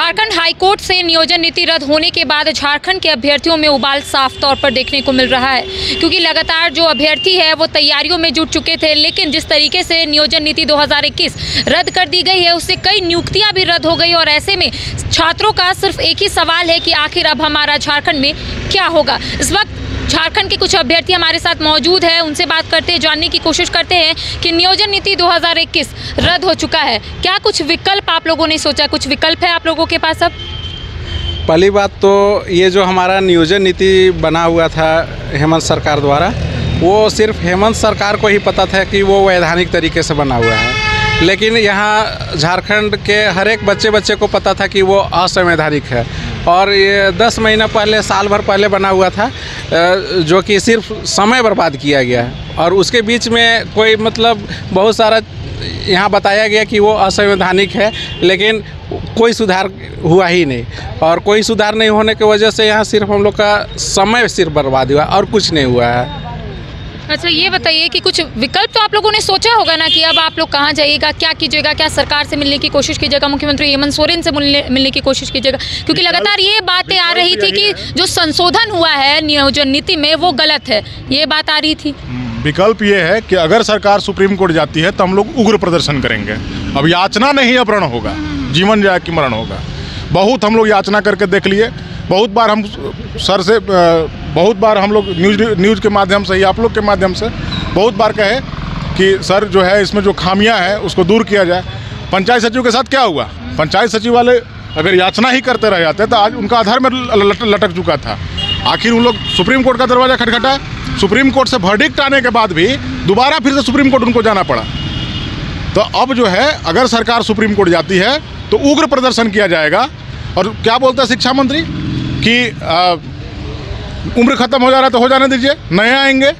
Jharkhand high court से नियोजन नीति रद्द होने के बाद झारखंड के अभ्यर्थियों में उबाल साफ़ तौर पर देखने को मिल रहा है, क्योंकि लगातार जो अभ्यर्थी है वो तैयारियों में जुट चुके थे, लेकिन जिस तरीके से नियोजन नीति 2021 रद्द कर दी गई है, उससे कई नियुक्तियाँ भी रद्द हो गई और ऐसे में छात्रों का सिर्फ़ एक ही सवाल है कि आखिर अब हमारा झारखंड में क्या होगा। इस वक्त झारखंड के कुछ अभ्यर्थी हमारे साथ मौजूद है। उनसे बात करते हैं जानने की कोशिश करते हैं कि नियोजन नीति 2021 रद्द हो चुका है। क्या कुछ विकल्प आप लोगों ने सोचा? कुछ विकल्प है आप लोगों के पास अब? पहली बात तो ये जो हमारा नियोजन नीति बना हुआ था हेमंत सरकार द्वारा, वो सिर्फ़ हेमंत सरकार को ही पता था कि वो वैधानिक तरीके से बना हुआ है। लेकिन यहाँ झारखंड के हर एक बच्चे बच्चे को पता था कि वो असंवैधानिक है। और ये दस महीना पहले, साल भर पहले बना हुआ था जो कि सिर्फ़ समय बर्बाद किया गया है। और उसके बीच में कोई मतलब बहुत सारा यहाँ बताया गया कि वो असंवैधानिक है, लेकिन कोई सुधार हुआ ही नहीं। और कोई सुधार नहीं होने की वजह से यहाँ सिर्फ़ हम लोग का समय सिर्फ़ बर्बाद हुआ और कुछ नहीं हुआ है। अच्छा ये बताइए कि कुछ विकल्प तो आप लोगों ने सोचा होगा ना कि अब आप लोग कहाँ जाइएगा क्या कीजिएगा क्या सरकार से मिलने की कोशिश कीजिएगा मुख्यमंत्री हेमंत सोरेन से मिलने मिलने की कोशिश कीजिएगा? क्योंकि लगातार ये बातें आ रही थी कि जो संशोधन हुआ है नियोजन नीति में वो गलत है। ये बात आ रही थी। विकल्प ये है कि अगर सरकार सुप्रीम कोर्ट जाती है तो हम लोग उग्र प्रदर्शन करेंगे। अब याचना नहीं अपहरण होगा जीवन जाए कि मरण होगा। बहुत हम लोग याचना करके देख लिए। बहुत बार हम सर से बहुत बार हम लोग न्यूज़ न्यूज़ के माध्यम से या आप लोग के माध्यम से बहुत बार कहे कि सर जो है इसमें जो खामियाँ हैं उसको दूर किया जाए। पंचायत सचिव के साथ क्या हुआ? पंचायत सचिव वाले अगर याचना ही करते रह जाते तो आज उनका आधार में लट, लटक चुका था। आखिर उन लोग सुप्रीम कोर्ट का दरवाज़ा खटखटा। सुप्रीम कोर्ट से वर्डिक्ट आने के बाद भी दोबारा फिर से सुप्रीम कोर्ट उनको जाना पड़ा। तो अब जो है अगर सरकार सुप्रीम कोर्ट जाती है तो उग्र प्रदर्शन किया जाएगा। और क्या बोलता है शिक्षा मंत्री? कि उम्र खत्म हो जा रहा है तो हो जाने दीजिए। नए आएँगे।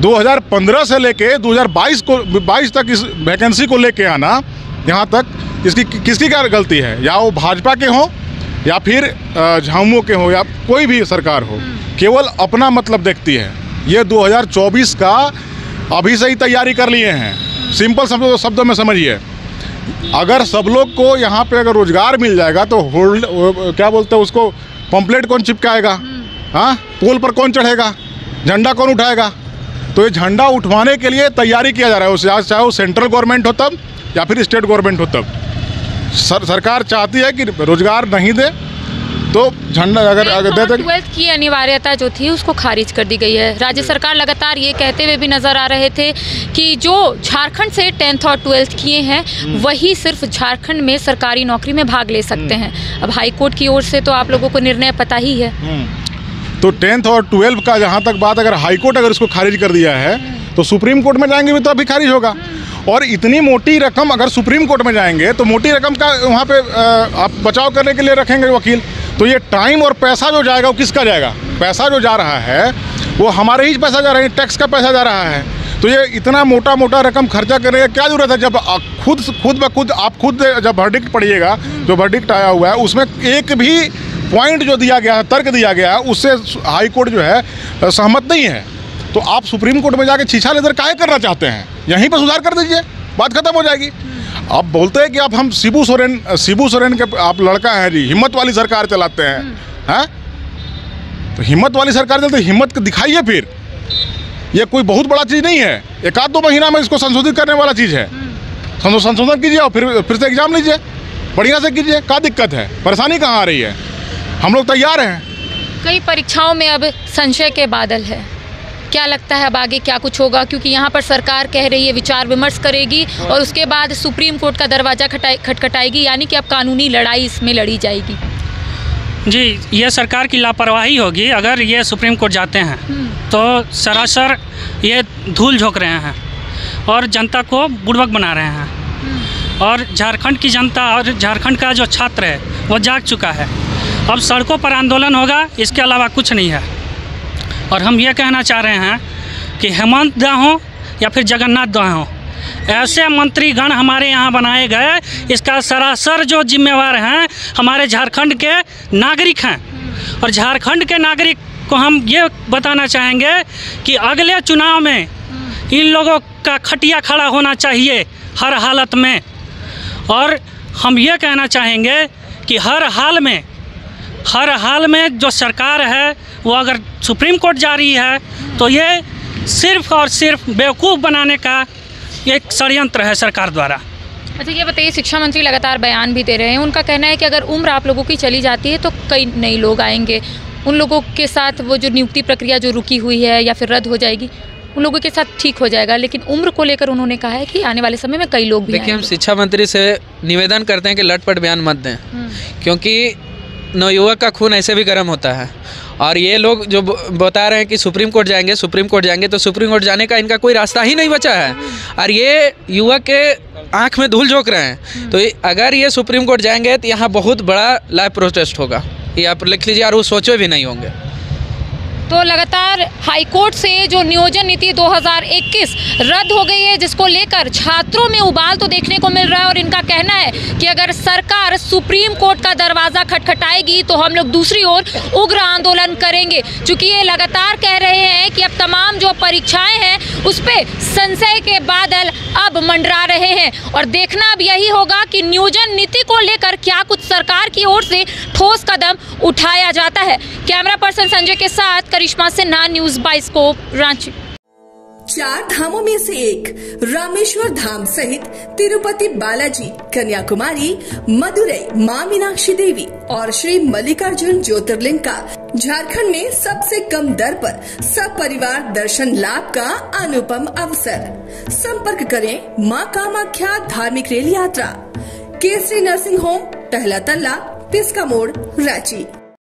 2015 से लेके 2022 को 22 तक इस वैकेंसी को लेके आना, यहाँ तक इसकी किसकी क्या गलती है? या वो भाजपा के हों, या फिर झामुमो के हों, या कोई भी सरकार हो, केवल अपना मतलब देखती है। ये 2024 का अभी से ही तैयारी कर लिए हैं। सिंपल शब्दों शब्दों में समझिए। अगर सब लोग को यहाँ पे अगर रोज़गार मिल जाएगा तो होल्ड क्या बोलते हैं उसको, पंपलेट कौन चिपकाएगा? हाँ? पोल पर कौन चढ़ेगा? झंडा कौन उठाएगा? तो ये झंडा उठवाने के लिए तैयारी किया जा रहा है। उसे आज चाहे वो सेंट्रल गवर्नमेंट हो तब या फिर स्टेट गवर्नमेंट हो तब। सर, सरकार चाहती है कि रोज़गार नहीं दे तो झंडा अगर अगर दे दे ट्वेल्थ की अनिवार्यता जो थी उसको खारिज कर दी गई है। राज्य सरकार लगातार ये कहते हुए भी नज़र आ रहे थे कि जो झारखंड से टेंथ और ट्वेल्थ किए हैं वही सिर्फ़ झारखंड में सरकारी नौकरी में भाग ले सकते हैं। अब हाई कोर्ट की ओर से तो आप लोगों को निर्णय पता ही है। तो टेंथ और ट्वेल्व का जहाँ तक बात, अगर हाई कोर्ट अगर इसको खारिज कर दिया है तो सुप्रीम कोर्ट में जाएँगे भी तो अभी खारिज होगा। और इतनी मोटी रकम अगर सुप्रीम कोर्ट में जाएँगे तो मोटी रकम का वहाँ पे आप बचाव करने के लिए रखेंगे वकील। तो ये टाइम और पैसा जो जाएगा, वो किसका जाएगा? पैसा जो जा रहा है, वो हमारे ही पैसा जा रहा है टैक्स का पैसा जा रहा है। तो ये इतना मोटा मोटा रकम खर्चा करने की क्या ज़रूरत है? जब खुद खुद ब खुद, आप खुद जब वर्डिक्ट पढ़िएगा, जो वर्डिक्ट आया हुआ है, उसमें एक भी पॉइंट जो दिया गया है तर्क दिया गया है उससे हाई कोर्ट जो है सहमत नहीं है। तो आप सुप्रीम कोर्ट में जाके छीछा लेकर काय करना चाहते हैं? यहीं पर सुधार कर दीजिए बात खत्म हो जाएगी। आप बोलते हैं कि आप हम शिबू सोरेन शिबू सोरेन के आप लड़का हैं जी हिम्मत वाली सरकार चलाते हैं। हैं? तो हिम्मत वाली सरकार चलते हिम्मत दिखाइए फिर। ये कोई बहुत बड़ा चीज़ नहीं है। एक आध दो महीना में इसको संशोधित करने वाला चीज़ है। संशोधन कीजिए और फिर फिर से एग्ज़ाम लीजिए। बढ़िया से कीजिए क्या दिक्कत है? परेशानी कहाँ आ रही है? हम लोग तैयार हैं। कई परीक्षाओं में अब संशय के बादल है। क्या लगता है अब आगे क्या कुछ होगा? क्योंकि यहाँ पर सरकार कह रही है विचार विमर्श करेगी और उसके बाद सुप्रीम कोर्ट का दरवाज़ा खटाई खटखटाएगी यानी कि अब कानूनी लड़ाई इसमें लड़ी जाएगी। जी ये सरकार की लापरवाही होगी। अगर ये सुप्रीम कोर्ट जाते हैं तो सरासर ये धूल झोंक रहे हैं और जनता को बुड़बक बना रहे हैं। और झारखंड की जनता और झारखंड का जो छात्र है वो जाग चुका है। अब सड़कों पर आंदोलन होगा, इसके अलावा कुछ नहीं है। और हम ये कहना चाह रहे हैं कि हेमंत दा हों या फिर जगन्नाथ दा हों, ऐसे मंत्रीगण हमारे यहाँ बनाए गए, इसका सरासर जो जिम्मेवार हैं, हमारे झारखंड के नागरिक हैं। और झारखंड के नागरिक को हम ये बताना चाहेंगे कि अगले चुनाव में इन लोगों का खटिया खड़ा होना चाहिए हर हालत में। और हम ये कहना चाहेंगे कि हर हाल में हर हाल में जो सरकार है वो अगर सुप्रीम कोर्ट जा रही है तो ये सिर्फ़ और सिर्फ़ बेवकूफ़ बनाने का एक षडयंत्र है सरकार द्वारा। अच्छा ये बताइए शिक्षा मंत्री लगातार बयान भी दे रहे हैं। उनका कहना है कि अगर उम्र आप लोगों की चली जाती है तो कई नए लोग आएँगे। उन लोगों के साथ वो जो नियुक्ति प्रक्रिया जो रुकी हुई है या फिर रद्द हो जाएगी उन लोगों के साथ ठीक हो जाएगा। लेकिन उम्र को लेकर उन्होंने कहा है कि आने वाले समय में कई लोग भी देखिए हम शिक्षा मंत्री से निवेदन करते हैं कि लटपट बयान मत दें हम्म, क्योंकि नवयुवक का खून ऐसे भी गर्म होता है। और ये लोग जो बता रहे हैं कि सुप्रीम कोर्ट जाएँगे सुप्रीम कोर्ट जाएँगे तो सुप्रीम कोर्ट जाने का इनका कोई रास्ता ही नहीं बचा है। और ये युवक के आँख में धूल झोंक रहे हैं। तो अगर ये सुप्रीम कोर्ट जाएँगे तो यहाँ बहुत बड़ा लाइव प्रोटेस्ट होगा। ये आप लिख लीजिए और वो सोचे भी नहीं होंगे। तो लगातार हाईकोर्ट से जो नियोजन नीति 2021 रद्द हो गई है, जिसको लेकर छात्रों में उबाल तो देखने को मिल रहा है और इनका कहना है कि अगर सरकार सुप्रीम कोर्ट का दरवाज़ा खटखटाएगी तो हम लोग दूसरी ओर उग्र आंदोलन करेंगे। क्योंकि ये लगातार कह रहे हैं कि अब तमाम जो परीक्षाएँ हैं, उस पर संशय के बादल अब मंडरा रहे हैं। और देखना अब यही होगा कि नियोजन नीति को लेकर क्या कुछ सरकार की ओर से ठोस कदम उठाया जाता है। कैमरा पर्सन संजय के साथ करिश्मा सिन्हा, न्यूज़ बाइस्कोप रांची। चार धामों में से एक, रामेश्वर धाम सहित तिरुपति बालाजी, कन्याकुमारी मदुरई माँ मीनाक्षी देवी और श्री मल्लिकार्जुन ज्योतिर्लिंग का झारखंड में सबसे कम दर पर सब परिवार दर्शन लाभ का अनुपम अवसर। संपर्क करें माँ कामाख्या धार्मिक रेल यात्रा। केसरी नर्सिंग होम, पहला तल्ला, तिसका मोड़, रांची।